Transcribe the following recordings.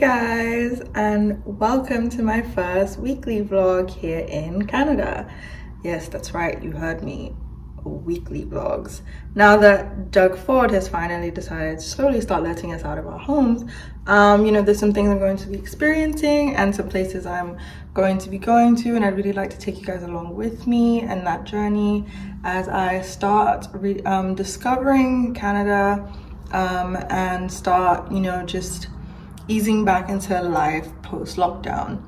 Guys, and welcome to my first weekly vlog here in Canada. Yes, that's right, you heard me. Weekly vlogs. Now that Doug Ford has finally decided to slowly start letting us out of our homes, um, you know, there's some things I'm going to be experiencing and some places I'm going to be going to, and I'd really like to take you guys along with me and that journey as I start um, discovering Canada um, and start, you know, just easing back into life post lockdown.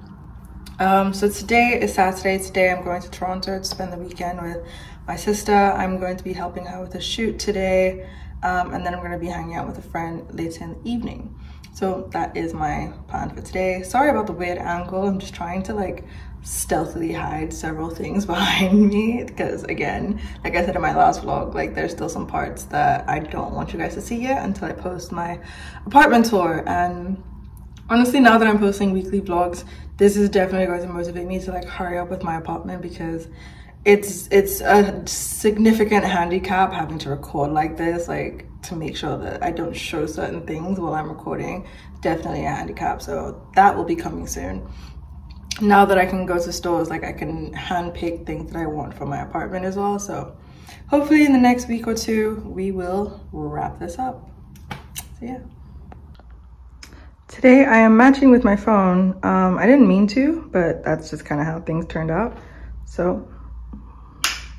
Um, so today is Saturday. Today I'm going to Toronto to spend the weekend with my sister. I'm going to be helping her with a shoot today. Um, and then I'm going to be hanging out with a friend later in the evening. So that is my plan for today. Sorry about the weird angle. I'm just trying to like stealthily hide several things behind me because again, like I said in my last vlog, like there's still some parts that I don't want you guys to see yet until I post my apartment tour. And honestly now that i'm posting weekly vlogs this is definitely going to motivate me to like hurry up with my apartment because it's it's a significant handicap having to record like this like to make sure that i don't show certain things while i'm recording. Definitely a handicap. So that will be coming soon. Now that i can go to stores like i can hand pick things that i want for my apartment as well. So hopefully in the next week or two we will wrap this up. So yeah Today I am matching with my phone. Um, I didn't mean to, but that's just kind of how things turned out. So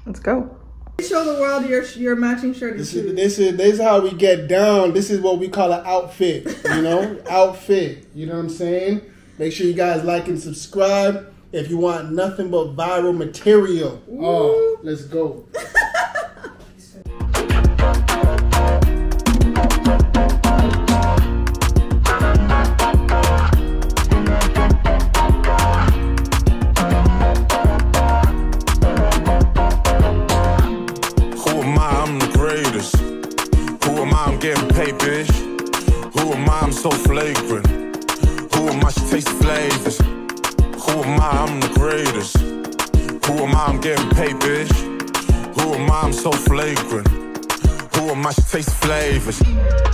let's go. Show the world your your matching shirt. This is, this is this is how we get down. This is what we call an outfit. You know, outfit. You know what I'm saying? Make sure you guys like and subscribe if you want nothing but viral material. Ooh. Oh, let's go. Taste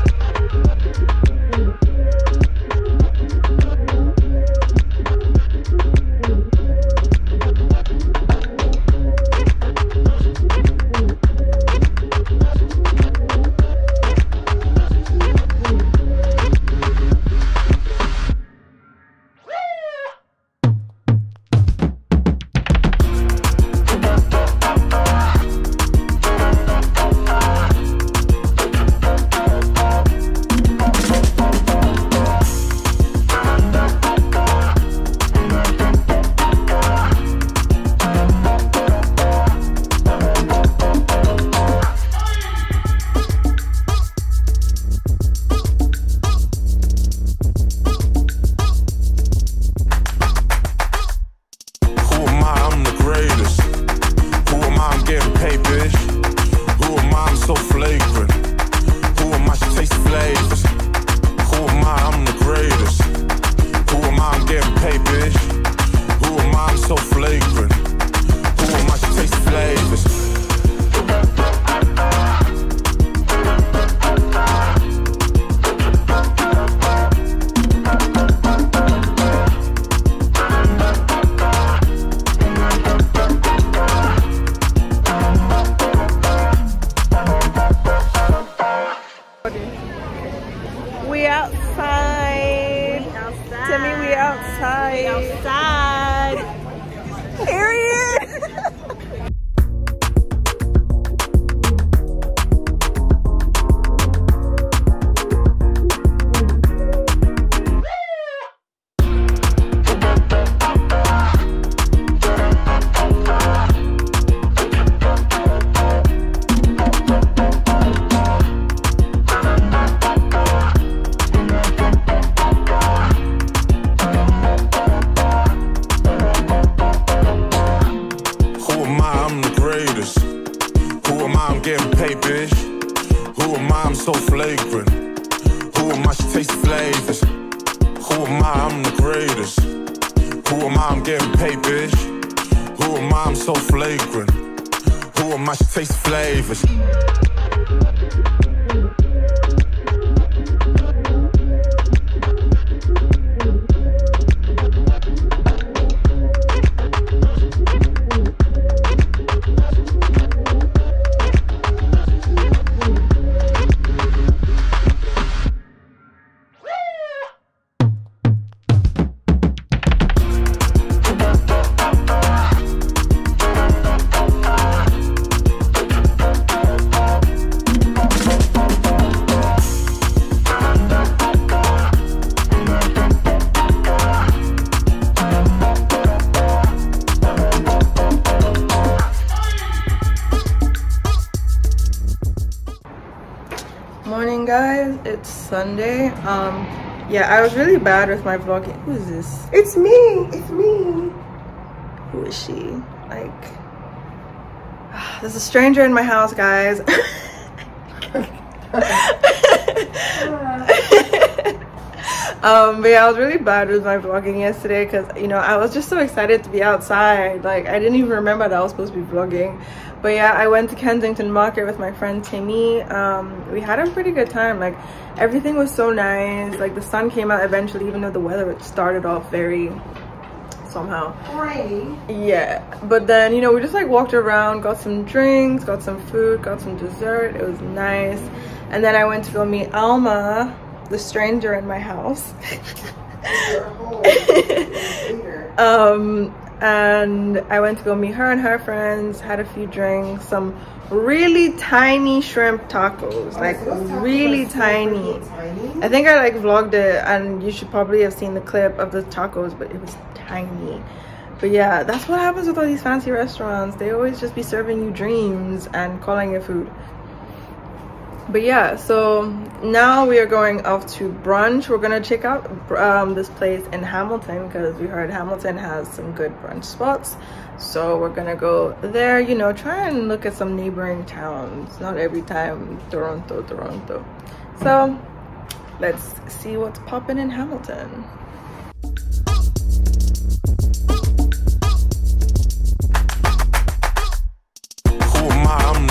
so flagrant. Who am I to taste flavors? Who am I? I'm the greatest. Who am I? I'm getting paid, bitch. Who am I? I'm so flagrant. Who am I to taste flavors? It's Sunday. Um, yeah, I was really bad with my vlogging. Who is this? It's me. It's me. Who is she? Like, there's a stranger in my house, guys. um but yeah i was really bad with my vlogging yesterday because you know i was just so excited to be outside like i didn't even remember that i was supposed to be vlogging but yeah i went to kensington market with my friend timmy um we had a pretty good time. Like everything was so nice. Like the sun came out eventually even though the weather started off very somehow. Rainy. yeah. But then you know we just like walked around got some drinks got some food got some dessert. It was nice. And then i went to go meet alma the stranger in my house. Um and i went to go meet her and her friends had a few drinks some really tiny shrimp tacos like really tiny I think I like vlogged it and you should probably have seen the clip of the tacos, but it was tiny. But yeah, that's what happens with all these fancy restaurants. They always just be serving you dreams and calling it food. But yeah, so now we are going off to brunch. We're gonna check out um, this place in Hamilton because we heard Hamilton has some good brunch spots. So we're gonna go there, you know, try and look at some neighboring towns. Not every time Toronto, Toronto. So let's see what's popping in Hamilton. Who am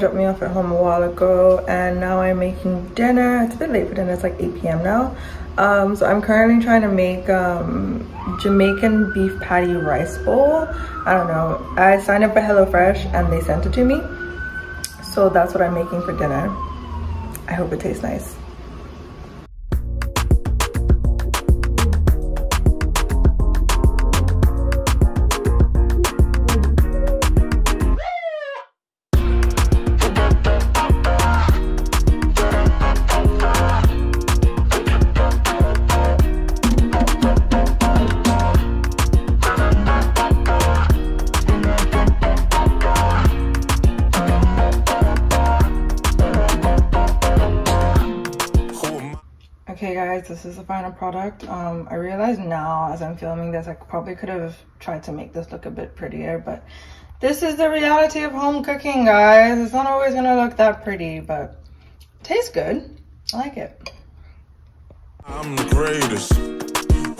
dropped me off at home a while ago and now I'm making dinner. It's a bit late for dinner, it's like 8 p.m. now. Um, so I'm currently trying to make um, Jamaican beef patty rice bowl. I don't know, I signed up for HelloFresh and they sent it to me. So that's what I'm making for dinner. I hope it tastes nice. This final product. Um, I realize now as I'm filming this, I probably could have tried to make this look a bit prettier, but this is the reality of home cooking, guys. It's not always gonna look that pretty, but it tastes good. I like it. I'm the greatest.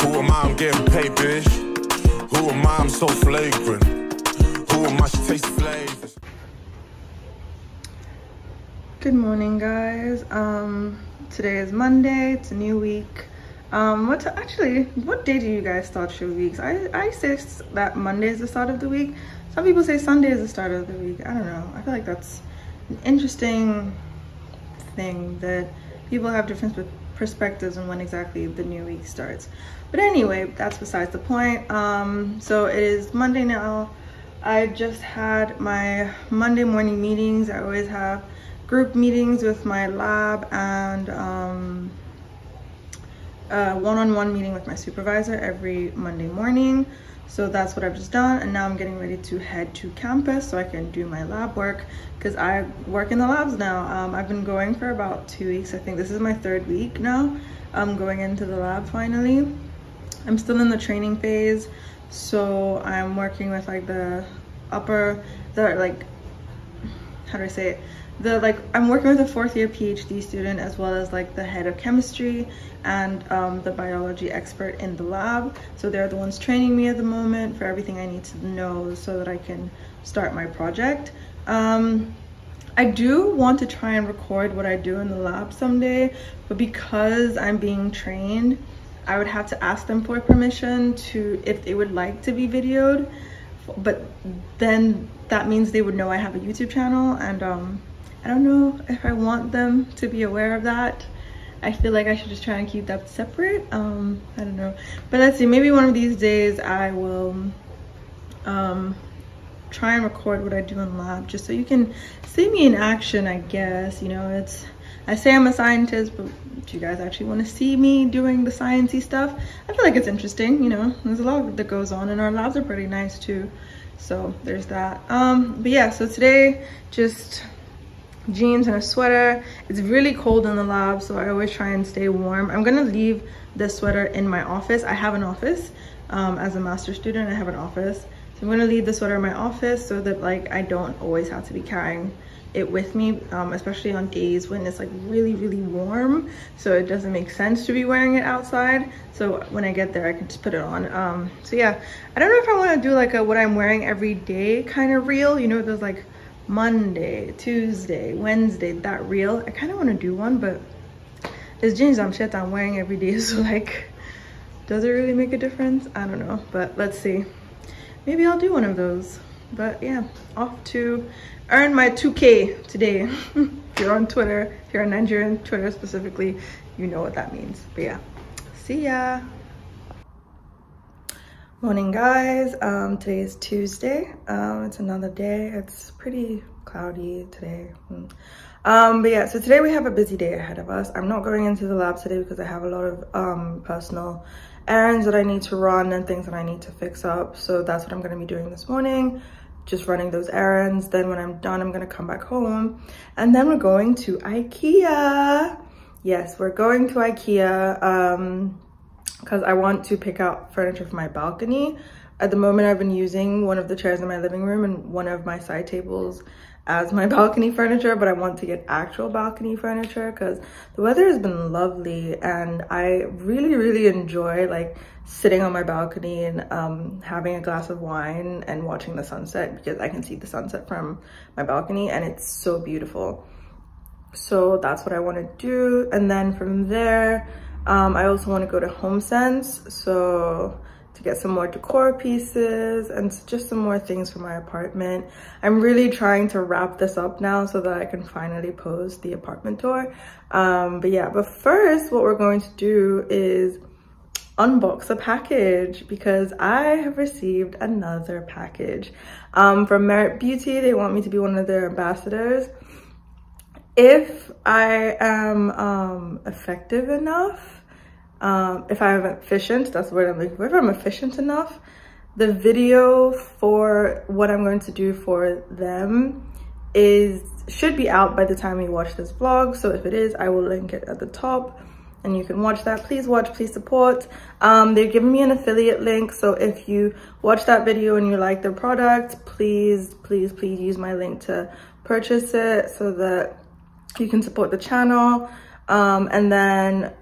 Who am I? I'm getting paid, bitch. Who am I? I'm so flagrant. Who am I? She tastes flavors. Good morning, guys. Um, today is Monday. It's a new week. Um, what actually? What day do you guys start your weeks? I I say that Monday is the start of the week. Some people say Sunday is the start of the week. I don't know. I feel like that's an interesting thing that people have different perspectives on when exactly the new week starts. But anyway, that's besides the point. Um, so it is Monday now. I just had my Monday morning meetings. I always have group meetings with my lab and um, a one-on-one meeting with my supervisor every Monday morning. So that's what I've just done. And now I'm getting ready to head to campus so I can do my lab work because I work in the labs now. Um, I've been going for about two weeks. I think this is my third week now. I'm going into the lab finally. I'm still in the training phase. So I'm working with like the upper, the like, how do I say it? The like, I'm working with a fourth year PhD student as well as like the head of chemistry and um, the biology expert in the lab. So they're the ones training me at the moment for everything I need to know so that I can start my project. Um, I do want to try and record what I do in the lab someday, but because I'm being trained, I would have to ask them for permission to if they would like to be videoed but then that means they would know I have a YouTube channel and um, I don't know if I want them to be aware of that. I feel like I should just try and keep that separate. Um, I don't know. But let's see, maybe one of these days I will um, try and record what I do in lab just so you can see me in action, I guess. You know, it's, I say I'm a scientist, but do you guys actually want to see me doing the sciencey stuff? I feel like it's interesting, you know, there's a lot that goes on and our labs are pretty nice too. So there's that. Um, but yeah, so today just jeans and a sweater. It's really cold in the lab, so I always try and stay warm. I'm gonna leave this sweater in my office. I have an office. Um, as a master student, I have an office. So I'm gonna leave the sweater in my office so that like I don't always have to be carrying it with me, um, especially on days when it's like really, really warm. So it doesn't make sense to be wearing it outside. So when I get there, I can just put it on. Um, so yeah, I don't know if I wanna do like a what I'm wearing every day kind of reel. You know, there's like Monday, Tuesday, Wednesday, that reel. I kind of want to do one, but it's jeans I'm shit I'm wearing every day. So like, does it really make a difference? I don't know, but let's see. Maybe I'll do one of those. But yeah, off to earn my 2K today. if you're on Twitter, if you're on Nigerian Twitter specifically, you know what that means. But yeah, see ya. Morning guys. Um today is tuesday. Um it's another day. It's pretty cloudy today. Hmm. um but yeah so today we have a busy day ahead of us. I'm not going into the lab today because i have a lot of um personal errands that i need to run and things that i need to fix up. So that's what i'm going to be doing this morning just running those errands. Then when i'm done i'm to come back home. And then we're going to ikea. Yes we're going to ikea um because I want to pick out furniture for my balcony. At the moment, I've been using one of the chairs in my living room and one of my side tables as my balcony furniture, but I want to get actual balcony furniture because the weather has been lovely and I really, really enjoy like sitting on my balcony and um, having a glass of wine and watching the sunset because I can see the sunset from my balcony and it's so beautiful. So that's what I want to do. And then from there, um, I also want to go to HomeSense, so to get some more decor pieces and just some more things for my apartment. I'm really trying to wrap this up now so that I can finally post the apartment tour. Um, but yeah, but first what we're going to do is unbox a package because I have received another package um, from Merit Beauty. They want me to be one of their ambassadors if I am um, effective enough, um, if I'm efficient, that's the word I'm looking for, if I'm efficient enough, the video for what I'm going to do for them is should be out by the time you watch this vlog. So if it is, I will link it at the top and you can watch that. Please watch, please support. Um, they're giving me an affiliate link. So if you watch that video and you like their product, please, please, please use my link to purchase it so that you can support the channel um, and then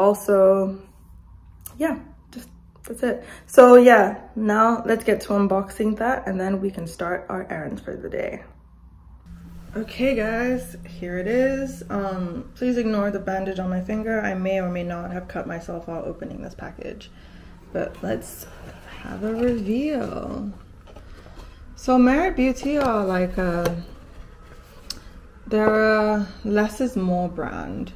also yeah just that's it. So yeah now let's get to unboxing that and then we can start our errands for the day. Okay guys here it is. Um please ignore the bandage on my finger. I may or may not have cut myself while opening this package but let's have a reveal. So merit beauty are like a they're a less is more brand.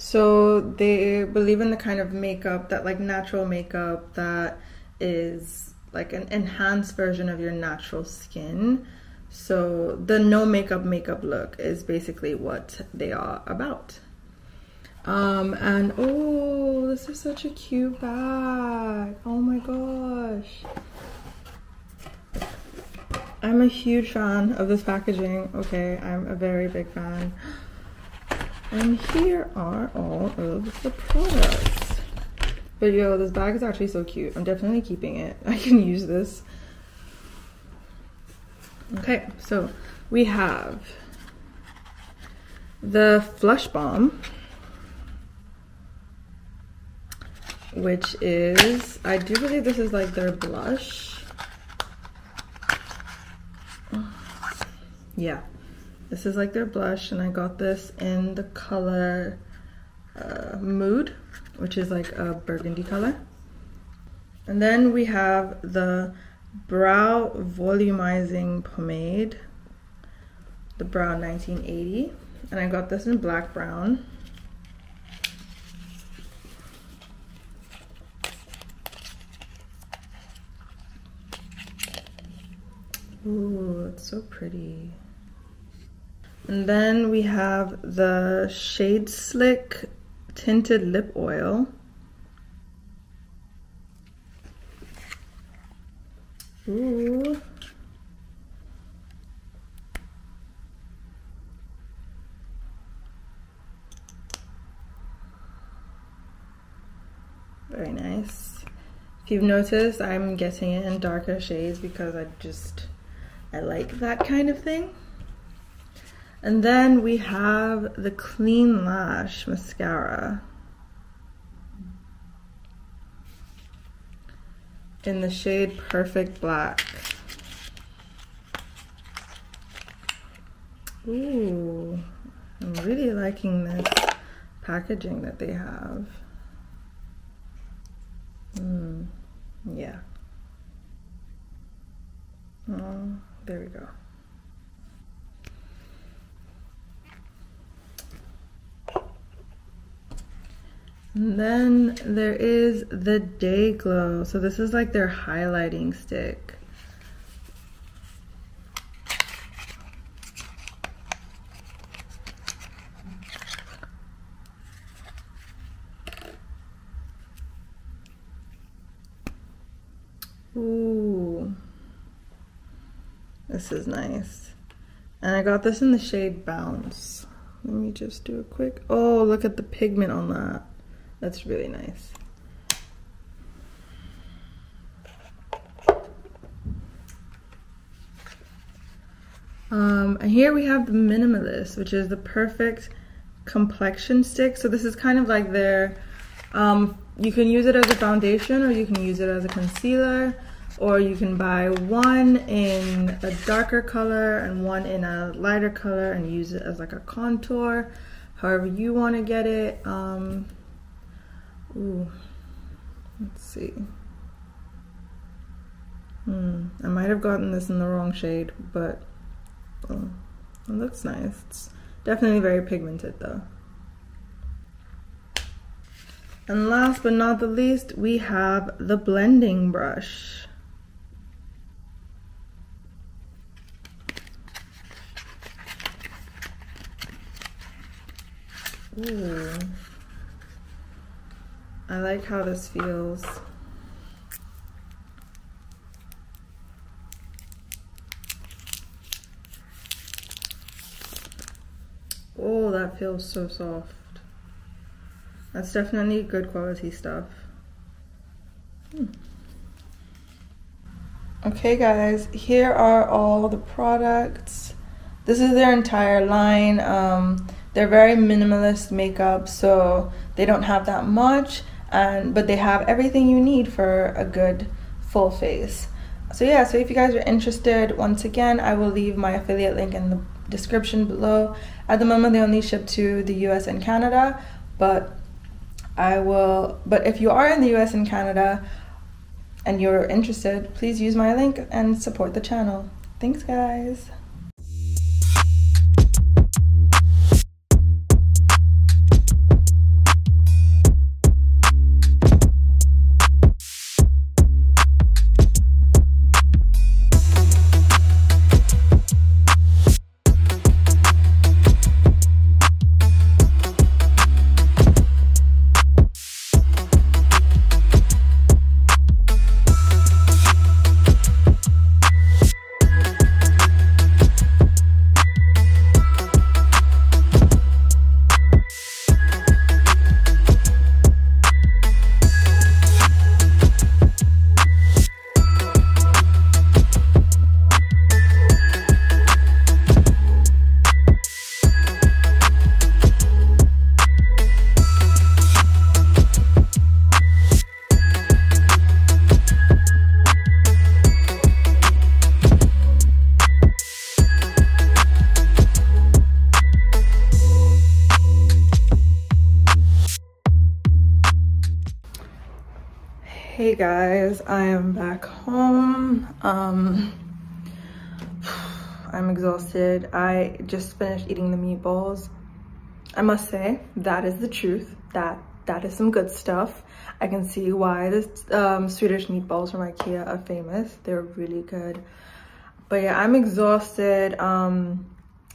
So they believe in the kind of makeup that like natural makeup that is like an enhanced version of your natural skin. So the no makeup makeup look is basically what they are about. Um, and oh, this is such a cute bag. Oh my gosh. I'm a huge fan of this packaging. Okay, I'm a very big fan. And here are all of the products. But yo, this bag is actually so cute. I'm definitely keeping it. I can use this. Okay, so we have the Flush Balm, which is, I do believe this is like their blush. yeah this is like their blush and I got this in the color uh, Mood which is like a burgundy color. And then we have the Brow Volumizing Pomade, the Brow 1980. And I got this in black brown. Ooh, it's so pretty. And then we have the Shade Slick Tinted Lip Oil. Ooh. Very nice. If you've noticed, I'm getting it in darker shades because I just, I like that kind of thing. And then we have the Clean Lash Mascara. In the shade Perfect Black. Ooh, I'm really liking this packaging that they have. Mm, yeah. Oh, there we go. And then there is the Day Glow. So this is like their highlighting stick. Ooh. This is nice. And I got this in the shade Bounce. Let me just do a quick, oh, look at the pigment on that. That's really nice. Um, and here we have the Minimalist, which is the perfect complexion stick. So this is kind of like their, um, you can use it as a foundation or you can use it as a concealer or you can buy one in a darker color and one in a lighter color and use it as like a contour, however you want to get it. Um, ooh, let's see. Hmm, I might have gotten this in the wrong shade, but oh, it looks nice. It's definitely very pigmented though. And last but not the least, we have the blending brush. Ooh. I like how this feels. Oh, that feels so soft. That's definitely good quality stuff. Hmm. Okay guys, here are all the products. This is their entire line. Um, they're very minimalist makeup, so they don't have that much, and but they have everything you need for a good full face. So yeah, so if you guys are interested, once again, I will leave my affiliate link in the description below. At the moment, they only ship to the US and Canada, but I will, but if you are in the US and Canada and you're interested, please use my link and support the channel. Thanks guys. guys, exhausted. I just finished eating the meatballs. I must say, that is the truth. That That is some good stuff. I can see why the um, Swedish meatballs from Ikea are famous. They're really good. But yeah, I'm exhausted. Um,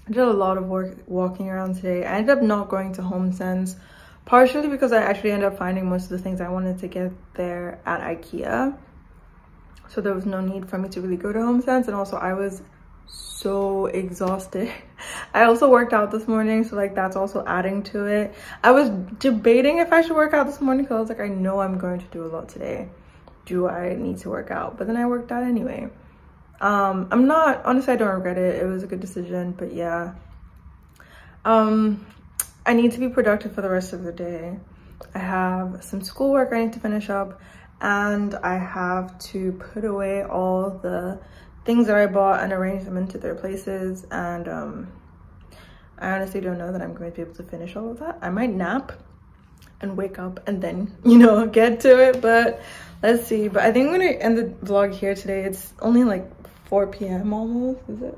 I did a lot of work walking around today. I ended up not going to HomeSense partially because I actually ended up finding most of the things I wanted to get there at Ikea. So there was no need for me to really go to HomeSense and also I was so exhausted. I also worked out this morning so like that's also adding to it. I was debating if I should work out this morning because I was like I know I'm going to do a lot today. Do I need to work out? But then I worked out anyway. Um, I'm not, honestly I don't regret it. It was a good decision but yeah. Um, I need to be productive for the rest of the day. I have some schoolwork I need to finish up and I have to put away all the things that I bought and arrange them into their places and um, I honestly don't know that I'm going to be able to finish all of that. I might nap and wake up and then, you know, get to it, but let's see. But I think I'm going to end the vlog here today. It's only like 4 p.m. almost, is it?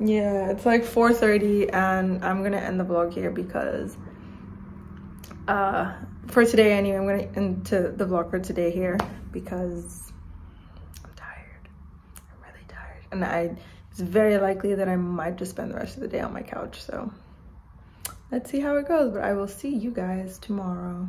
yeah it's like 4:30, and i'm gonna end the vlog here because uh for today anyway i'm gonna end to the vlog for today here because i'm tired i'm really tired and i it's very likely that i might just spend the rest of the day on my couch so let's see how it goes but i will see you guys tomorrow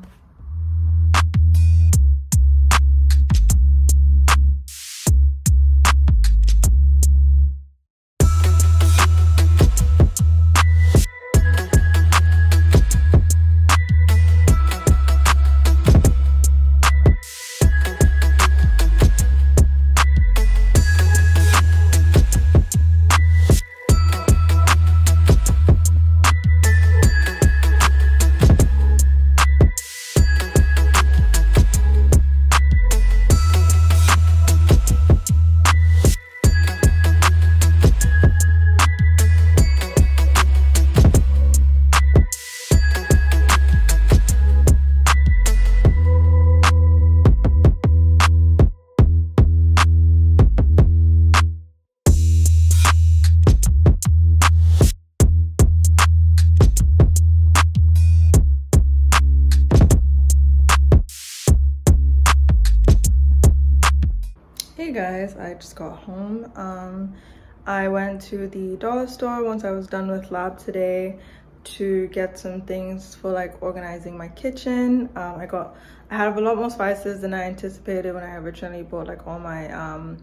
i went to the dollar store once i was done with lab today to get some things for like organizing my kitchen. Um i got i have a lot more spices than i anticipated when i originally bought like all my um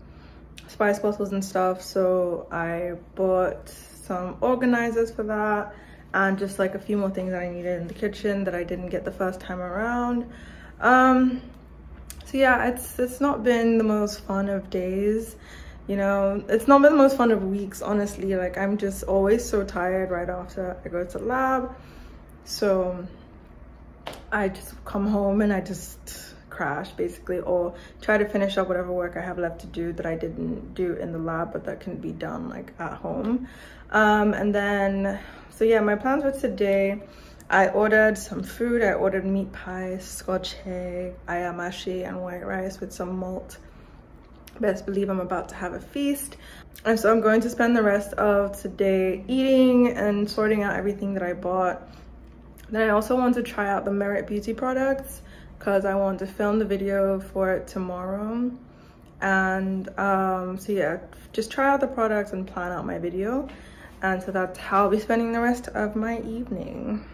spice bottles and stuff. So i bought some organizers for that and just like a few more things that i needed in the kitchen that i didn't get the first time around. Um so yeah it's it's not been the most fun of days you know it's not been the most fun of weeks honestly like i'm just always so tired right after i go to lab so i just come home and i just crash basically or try to finish up whatever work i have left to do that i didn't do in the lab but that can be done like at home um and then so yeah my plans for today I ordered some food. I ordered meat pie, scotch egg, ayamase, and white rice with some malt. Best believe I'm about to have a feast. And so I'm going to spend the rest of today eating and sorting out everything that I bought. Then I also want to try out the Merit Beauty products because I want to film the video for it tomorrow. And um, so yeah, just try out the products and plan out my video. And so that's how I'll be spending the rest of my evening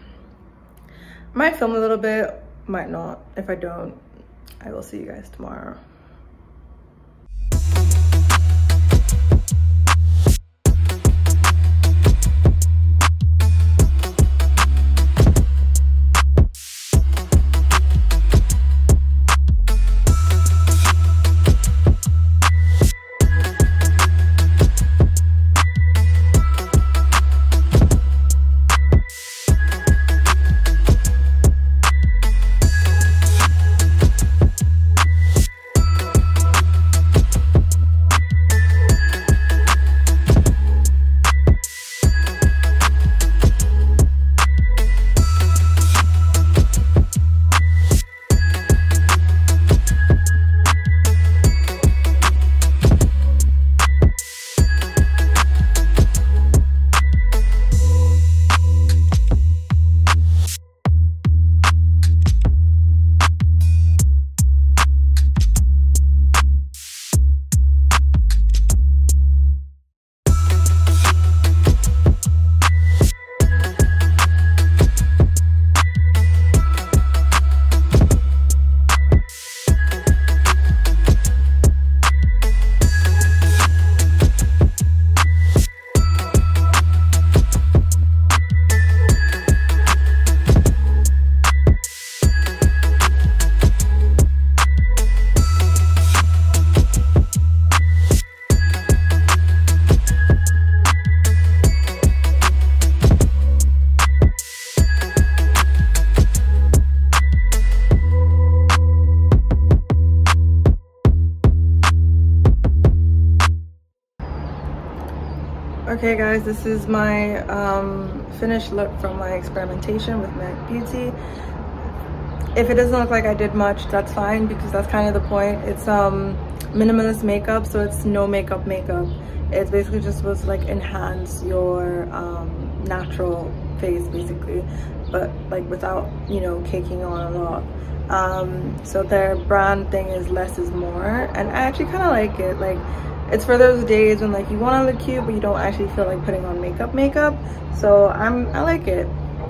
might film a little bit might not if i don't i will see you guys tomorrow Okay guys, this is my um, finished look from my experimentation with MAC Beauty. If it doesn't look like I did much, that's fine because that's kind of the point. It's um, minimalist makeup, so it's no makeup makeup. It's basically just supposed to like enhance your um, natural face basically, but like without, you know, caking on a lot. Um, so their brand thing is less is more and I actually kind of like it. Like it's for those days when like you want to look cute but you don't actually feel like putting on makeup makeup. So I'm I like it.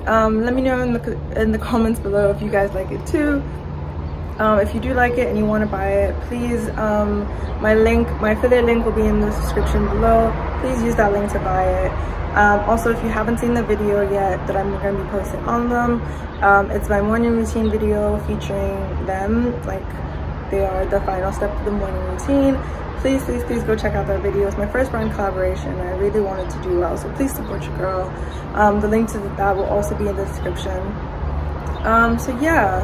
Um, let me know in the in the comments below if you guys like it too. Um, if you do like it and you want to buy it, please, um, my link, my affiliate link will be in the description below. Please use that link to buy it. Um, also, if you haven't seen the video yet that I'm going to be posting on them, um, it's my morning routine video featuring them. Like, they are the final step of the morning routine. Please, please, please go check out their videos. My first brand collaboration. I really wanted to do well, so please support your girl. Um, the link to that will also be in the description. Um, so yeah,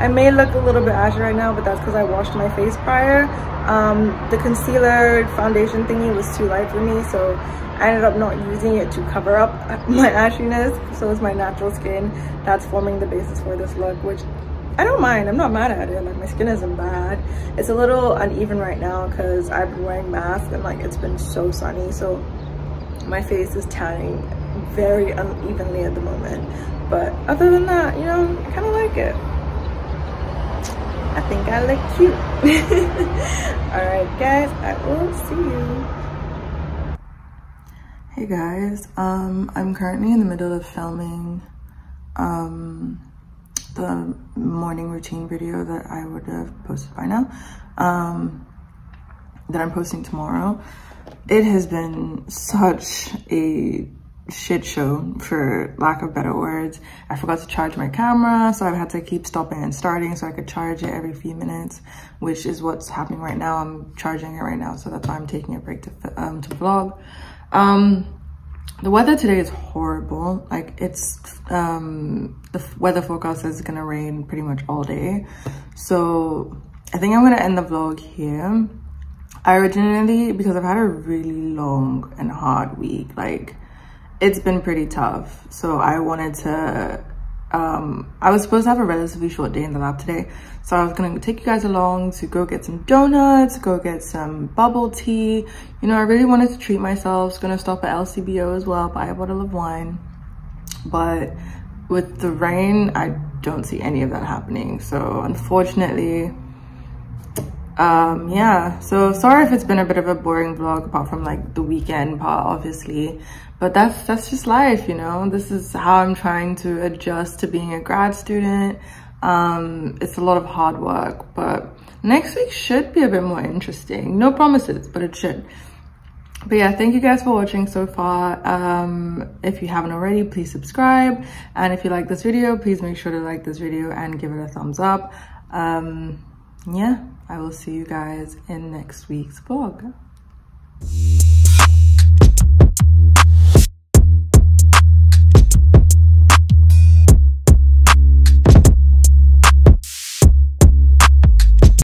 I may look a little bit ashy right now, but that's because I washed my face prior. Um, the concealer foundation thingy was too light for me, so I ended up not using it to cover up my ashiness. So it's my natural skin that's forming the basis for this look, which I don't mind. I'm not mad at it. Like my skin isn't bad. It's a little uneven right now because I've been wearing masks and like it's been so sunny. So my face is tanning very unevenly at the moment. But other than that, you know, I kind of like it. I think I look cute. All right, guys, I will see you. Hey guys, um, I'm currently in the middle of filming um, the morning routine video that I would have posted by now, um, that I'm posting tomorrow. It has been such a shit show for lack of better words. I forgot to charge my camera, so I've had to keep stopping and starting so I could charge it every few minutes, which is what's happening right now. I'm charging it right now, so that's why I'm taking a break to, um, to vlog. Um, the weather today is horrible. Like it's, um, the weather forecast is gonna rain pretty much all day. So I think I'm gonna end the vlog here. I originally, because I've had a really long and hard week, like it's been pretty tough. So I wanted to, um, I was supposed to have a relatively short day in the lab today. So I was gonna take you guys along to go get some donuts, go get some bubble tea. You know, I really wanted to treat myself. Was gonna stop at LCBO as well, buy a bottle of wine. But with the rain, I don't see any of that happening. So unfortunately, um yeah so sorry if it's been a bit of a boring vlog apart from like the weekend part obviously. But that's that's just life you know? This is how i'm trying to adjust to being a grad student. Um it's a lot of hard work but next week should be a bit more interesting. No promises but it should. But yeah thank you guys for watching so far. Um if you haven't already please subscribe. And if you like this video please make sure to like this video and give it a thumbs up. Um yeah I will see you guys in next week's vlog.